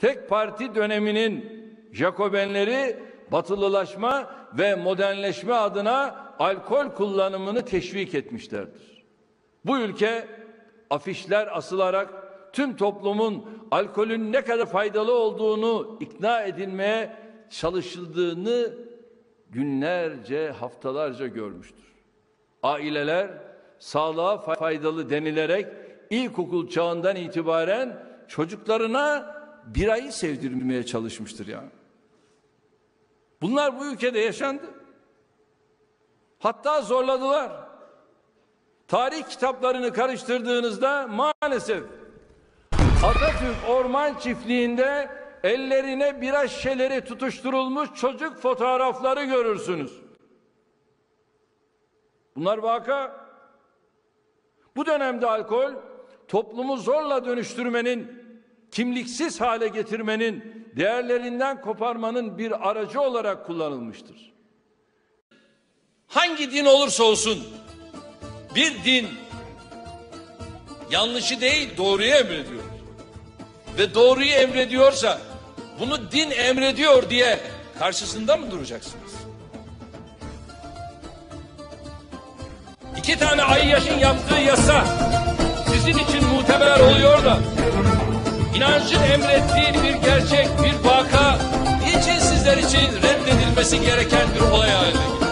tek parti döneminin Jacobenleri batılılaşma ve modernleşme adına alkol kullanımını teşvik etmişlerdir. Bu ülke afişler asılarak tüm toplumun alkolün ne kadar faydalı olduğunu ikna edilmeye çalışıldığını günlerce, haftalarca görmüştür. Aileler sağlığa faydalı denilerek ilkokul çağından itibaren çocuklarına birayı sevdirmeye çalışmıştır yani. Bunlar bu ülkede yaşandı. Hatta zorladılar. Tarih kitaplarını karıştırdığınızda maalesef Atatürk Orman Çiftliği'nde ellerine bira şişeleri tutuşturulmuş çocuk fotoğrafları görürsünüz. Bunlar vaka. Bu dönemde alkol toplumu zorla dönüştürmenin, kimliksiz hale getirmenin, değerlerinden koparmanın bir aracı olarak kullanılmıştır. Hangi din olursa olsun bir din yanlışı değil doğruyu emrediyor. Ve doğruyu emrediyorsa bunu din emrediyor diye karşısında mı duracaksınız? İki tane ay yaşın yaptığı yasa sizin için muteber oluyor da inancın emrettiği bir gerçek, bir vaka niçin sizler için reddedilmesi gereken bir olay haline geliyor?